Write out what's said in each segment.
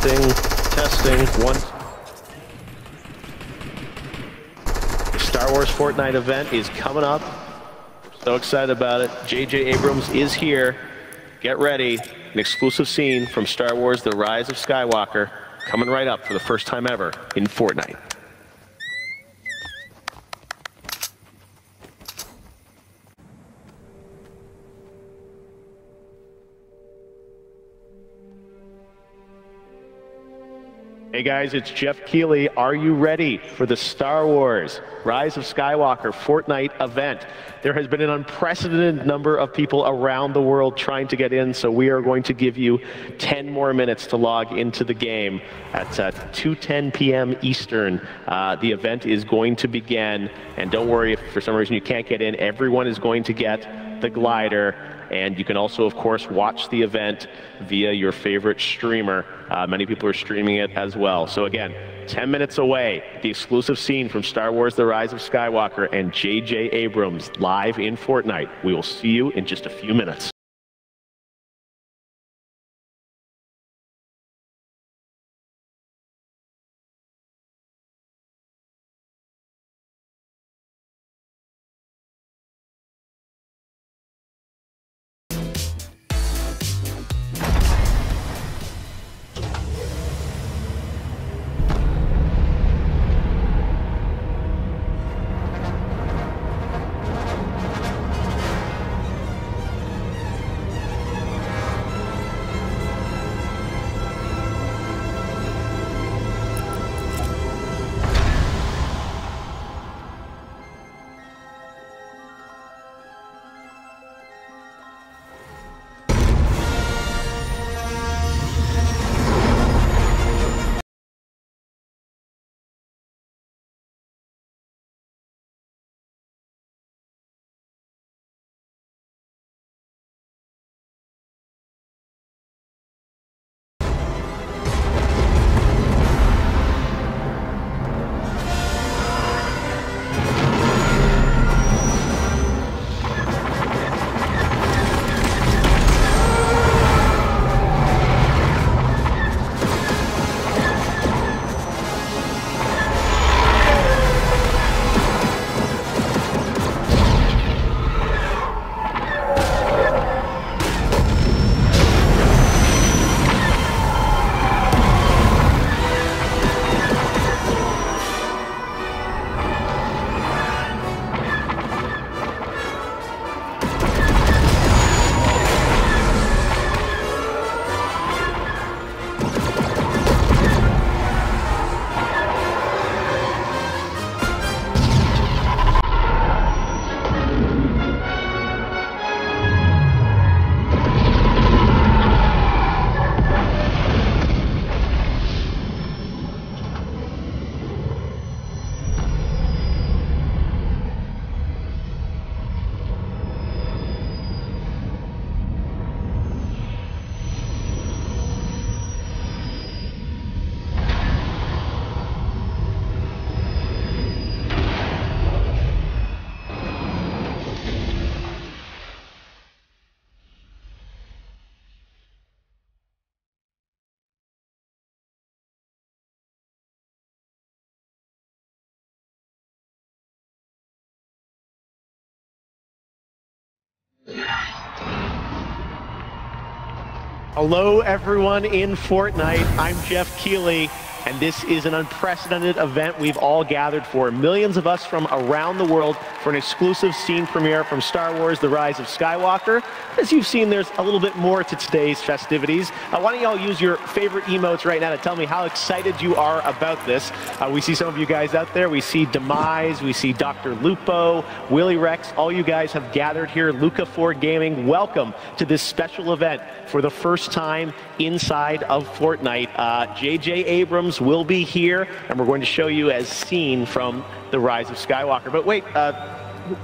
Testing, testing, one. The Star Wars Fortnite event is coming up. So excited about it. J.J. Abrams is here. Get ready. An exclusive scene from Star Wars The Rise of Skywalker coming right up for the first time ever in Fortnite. Hey guys, it's Geoff Keighley. Are you ready for the Star Wars Rise of Skywalker Fortnite event? There has been an unprecedented number of people around the world trying to get in, so we are going to give you 10 more minutes to log into the game at uh, 2:10 p.m. Eastern. Uh, the event is going to begin, and don't worry if for some reason you can't get in. Everyone is going to get the glider. And you can also, of course, watch the event via your favorite streamer. Uh, many people are streaming it as well. So again, 10 minutes away, the exclusive scene from Star Wars The Rise of Skywalker and J.J. Abrams live in Fortnite. We will see you in just a few minutes. Hello, everyone in Fortnite. I'm Geoff Keighley and this is an unprecedented event we've all gathered for. Millions of us from around the world for an exclusive scene premiere from Star Wars The Rise of Skywalker. As you've seen, there's a little bit more to today's festivities. Uh, why don't y'all use your favorite emotes right now to tell me how excited you are about this? Uh, we see some of you guys out there. We see Demise, we see Dr. Lupo, Willyrex. All you guys have gathered here. Luca 4 Gaming, welcome to this special event for the first time inside of Fortnite. Uh, J.J. Abrams will be here, and we're going to show you as seen from The Rise of Skywalker. But wait, uh,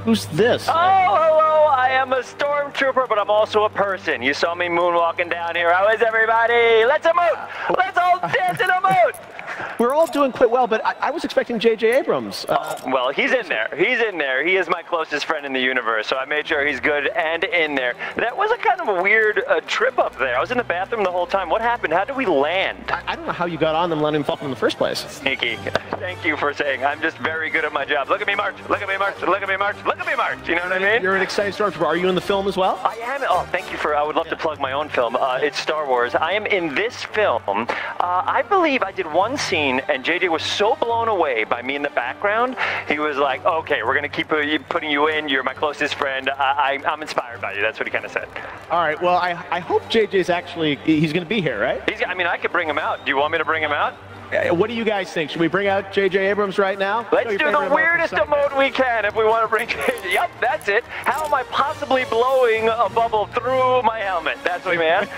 who's this? Oh, hello! I am a stormtrooper, but I'm also a person. You saw me moonwalking down here. How is everybody? Let's emote! Let's all dance and emote! We're all doing quite well, but I, I was expecting J.J. Abrams. Uh, well, he's in there. He's in there. He is my closest friend in the universe, so I made sure he's good and in there. That was a kind of a weird uh, trip up there. I was in the bathroom the whole time. What happened? How did we land? I, I don't know how you got on them Millennium Falcon in the first place. Sneaky. Thank you for saying I'm just very good at my job. Look at me march. Look at me march. Look at me march. Look at me march. You know what I mean? You're an excited stormtrooper. Are you in the film as well? I am. Oh, thank you for. I would love to plug my own film. Uh, it's Star Wars. I am in this film. Uh, I believe I did one scene, and JJ was so blown away by me in the background. He was like, "Okay, we're gonna keep putting you in. You're my closest friend. I, am inspired by you." That's what he kind of said. All right. Well, I, I hope JJ's actually he's gonna be here, right? He's, I mean, I could bring him out. Do you want me to bring him out? Uh, what do you guys think? Should we bring out J.J. Abrams right now? Let's do the weirdest emote we can if we want to bring J.J. Yep, that's it. How am I possibly blowing a bubble through my helmet? That's what we man.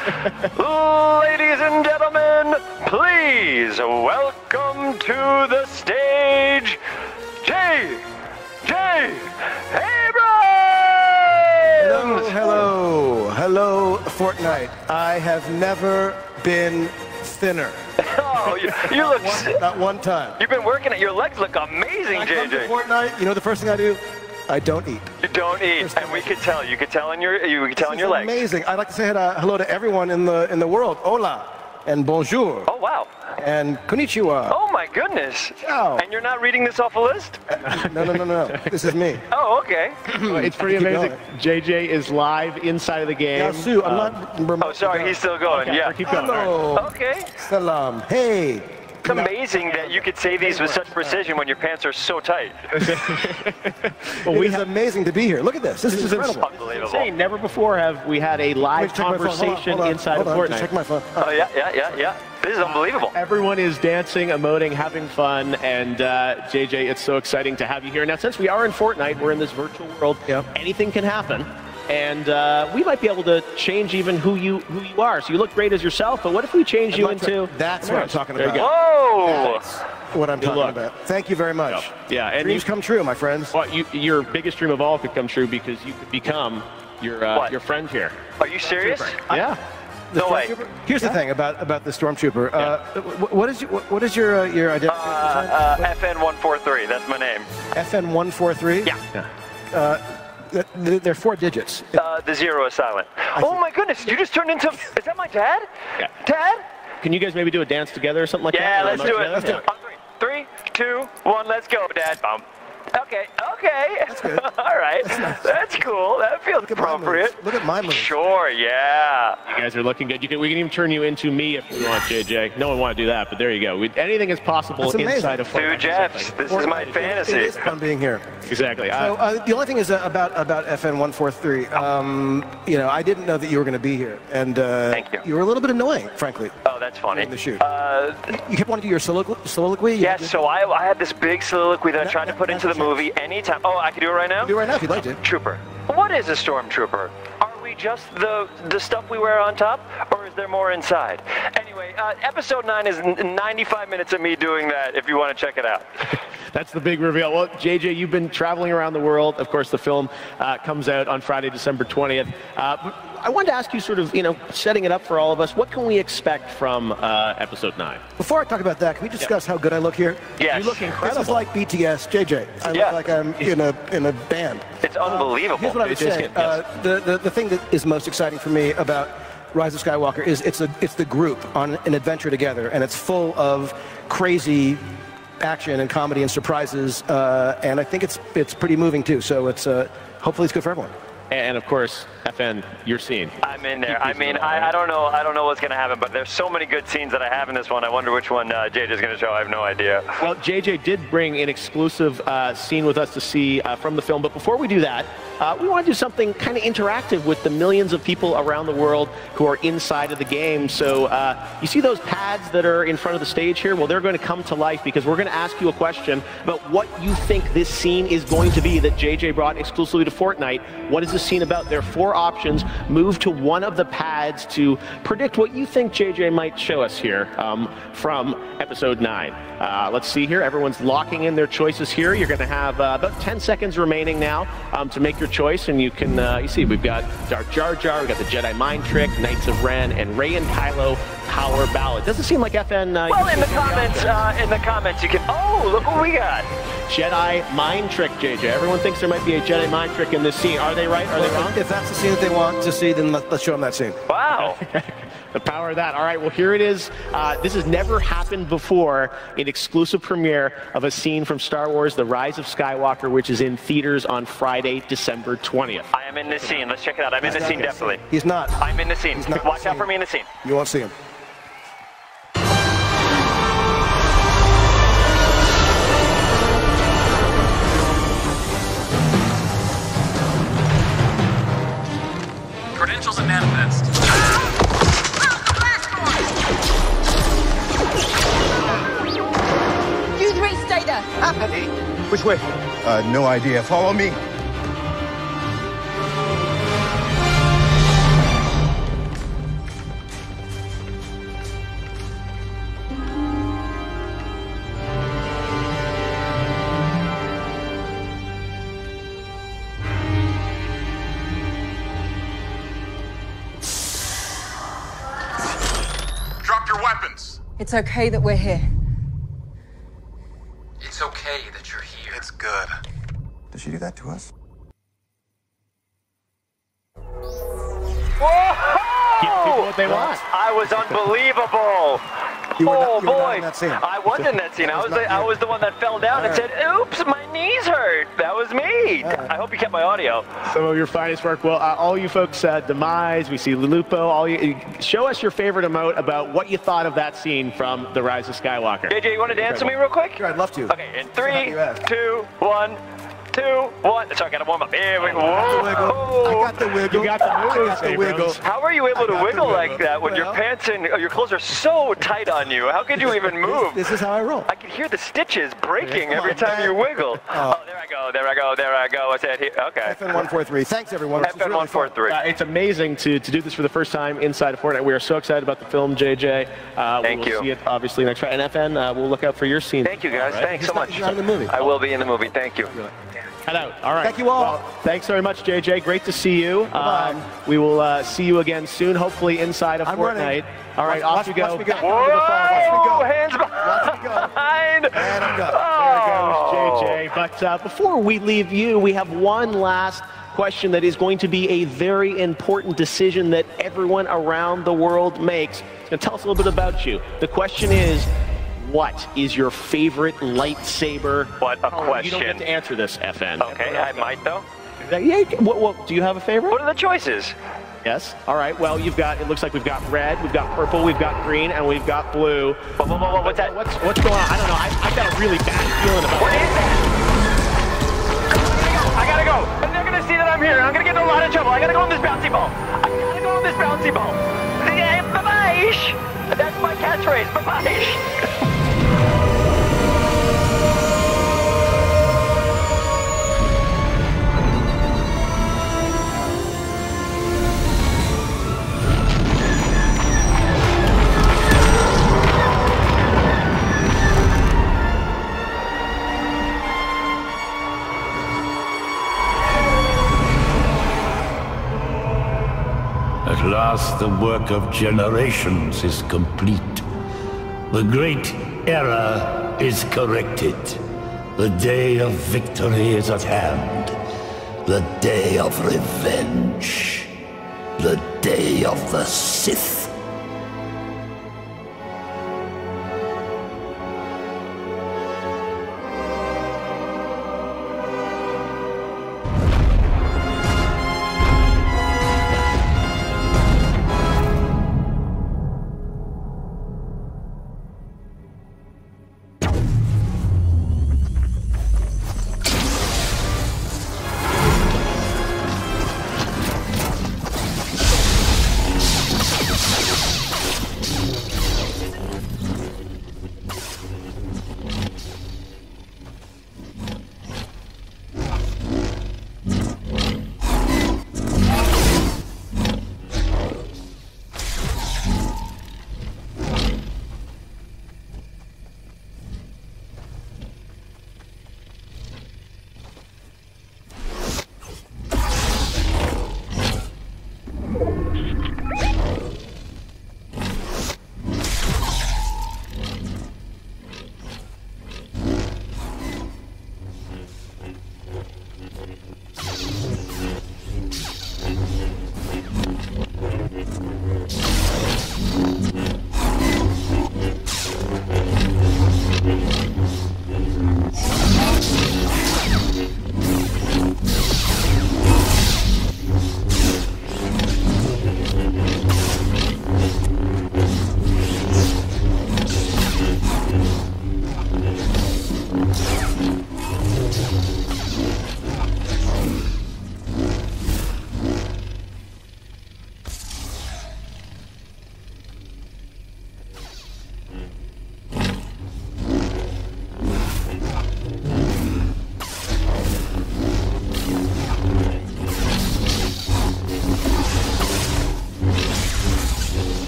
Ladies and gentlemen, please welcome to the stage J. J. Abrams! Hello, hello, hello, Fortnite. I have never been thinner. Oh, you, you look. One, not one time. You've been working at your legs look amazing, I JJ. Fortnite, you know the first thing I do? I don't eat. You don't eat, and we could tell. You could tell in your you could tell in your legs. Amazing. I'd like to say hello to everyone in the in the world. Hola and bonjour. Oh, wow. And konnichiwa. Oh, my goodness. Ciao. And you're not reading this off a list? no, no, no, no. This is me. Oh, okay. it's pretty amazing. JJ is live inside of the game. Yeah, Sue, I'm um, not. Oh, sorry, he's still going. Okay, yeah. Keep going. Hello. Okay. Salam. Hey. It's amazing that you could say these with such precision when your pants are so tight. well, we it's amazing to be here. Look at this. This, this is, incredible. Unbelievable. Insane. Never before have we had a live conversation hold on, hold on, inside of Fortnite. Check my phone. Oh, yeah, yeah, yeah, yeah. This is unbelievable. Uh, everyone is dancing, emoting, having fun, and uh, JJ, it's so exciting to have you here. Now, since we are in Fortnite, we're in this virtual world. Yep. Anything can happen and uh, we might be able to change even who you who you are. So you look great as yourself, but what if we change I'd you like into? To, that's what I'm talking about. Whoa! what I'm Good talking luck. about. Thank you very much. Yeah, and dreams you, come true, my friends. Well, you, your biggest dream of all could come true because you could become your uh, your friend here. Are you serious? Yeah. The no way. Here's yeah. the thing about about the stormtrooper. Uh, yeah. Uh, what is your, what is your uh, your identity? Uh, uh FN one four three. That's my name. FN one four three. Yeah. yeah. They're four digits. Uh, the zero is silent. I oh see. my goodness! You just turned into. Is that my dad? Yeah. Dad? Can you guys maybe do a dance together or something like yeah, that? Let's do it. Let's do it. On three, three, two, one. Let's go, Dad. Bump. Okay, okay. That's good. All right. That's, nice. That's cool. That feels Look appropriate. Look at my moves. Sure, yeah. You guys are looking good. You can, we can even turn you into me if you want, JJ. No one want to do that, but there you go. We, anything is possible inside of Fortnite. Two Geoffs. This is my fantasy. It is fun being here. Exactly. So uh, the only thing is uh, about about FN one four three. Um, you know, I didn't know that you were going to be here, and uh, thank you. You were a little bit annoying, frankly. Oh, that's funny. In the shoot. Uh, you kept wanting to do your soliloquy. soliloquy? Yes. So I, I had this big soliloquy that, that I tried to put into the movie anytime. Oh, I can do it right now? do it right now if you'd like to. Trooper. What is a stormtrooper? Are we just the the stuff we wear on top, or is there more inside? Anyway, uh, episode nine is 95 minutes of me doing that. If you want to check it out. That's the big reveal. Well, JJ, you've been traveling around the world. Of course, the film uh, comes out on Friday, December 20th. Uh, I wanted to ask you, sort of, you know, setting it up for all of us. What can we expect from uh, episode nine? Before I talk about that, can we discuss how good I look here? Yes. You look incredible. This is like BTS, JJ. I yeah. look like I'm in a in a band. It's unbelievable. here's what I would say. Uh, the, the the thing that is most exciting for me about Rise of Skywalker is it's a it's the group on an adventure together, and it's full of crazy action and comedy and surprises, uh, and I think it's it's pretty moving too. So it's uh, hopefully it's good for everyone. And of course, FN, your scene. I'm in there. I mean, I, I, don't know. I don't know what's going to happen, but there's so many good scenes that I have in this one. I wonder which one uh, JJ is going to show. I have no idea. Well, JJ did bring an exclusive uh, scene with us to see uh, from the film, but before we do that, uh, we want to do something kind of interactive with the millions of people around the world who are inside of the game. So uh, you see those pads that are in front of the stage here? Well, they're going to come to life because we're going to ask you a question about what you think this scene is going to be that JJ brought exclusively to Fortnite. What is the scene about? There are four options. Move to one of the pads to predict what you think JJ might show us here um, from episode 9. Uh, let's see here. Everyone's locking in their choices here. You're going to have uh, about 10 seconds remaining now um, to make your choice, and you can, uh, you see, we've got Dark Jar Jar, we've got the Jedi Mind Trick, Knights of Ren, and Rey and Kylo Power Ballad. Doesn't seem like FN. Uh, well, in the comments, uh, in the comments, you can. Oh, look what we got. Jedi mind trick, JJ. Everyone thinks there might be a Jedi mind trick in this scene. Are they right? Are well, they wrong? If that's the scene that they want to see, then let's show them that scene. Wow. the power of that. All right, well, here it is. Uh, this has never happened before an exclusive premiere of a scene from Star Wars The Rise of Skywalker, which is in theaters on Friday, December 20th. I am in this scene. Let's check it out. I'm in the scene, definitely. He's not. I'm in the scene. Watch out for me in the scene. You won't see him. Which way? Uh, no idea. Follow me. Drop your weapons. It's okay that we're here. It's okay that you're here. It's good. Did she do that to us? Give people what they want. I was unbelievable. You were oh not, you boy! in that scene. I was in that scene. I was, the, I was the one that fell down and said, "Oops, my knees hurt." That was me. Right. I hope you kept my audio. Some of your finest work. Well, uh, all you folks, uh, demise. We see Lulupo. All you, show us your favorite emote about what you thought of that scene from The Rise of Skywalker. JJ, you want to dance with me real quick? Sure, I'd love to. Okay, in three, two, one two, one. Sorry, I got to warm up. Here we go. I got the wiggle. You got the moves, I got the wiggle. How are you able to wiggle like that when well, your pants and your clothes are so tight on you? How could you even move? This, this is how I roll. I can hear the stitches breaking every on, time man. you wiggle. Oh. oh, there I go, there I go, there I go. What's that here? Okay. FN143. Thanks, everyone. FN143. Really uh, it's amazing to, to do this for the first time inside of Fortnite. We are so excited about the film, JJ. Uh, Thank we will you. see it, obviously, next Friday. And FN, uh, we'll look out for your scene. Thank you, guys. Right? Thanks so much. He's not in the movie. I will be in the movie. Thank you. Head out. All right. Thank you all. Well, thanks very much, JJ. Great to see you. Um, we will uh, see you again soon, hopefully inside of I'm Fortnite. Running. All right, watch, off you go. Watch me go. Whoa! Watch me go. Hands behind. And I'm go. Oh. There goes JJ. But uh, before we leave you, we have one last question that is going to be a very important decision that everyone around the world makes. It's going to tell us a little bit about you. The question is, what is your favorite lightsaber? What a oh, question. You don't get to answer this, FN. Okay, I might though. Yeah, what, what, do you have a favorite? What are the choices? Yes. All right. Well, you've got. It looks like we've got red, we've got purple, we've got green, and we've got blue. Whoa, whoa, whoa, what's that? What's what's going on? I don't know. I, have got a really bad feeling about. What is that? I gotta go. And they're gonna see that I'm here. I'm gonna get in a lot of trouble. I gotta go on this bouncy ball. I gotta go on this bouncy ball. Bye-bye. That's my catchphrase. Bye-bye. last the work of generations is complete. The great error is corrected. The day of victory is at hand. The day of revenge. The day of the Sith.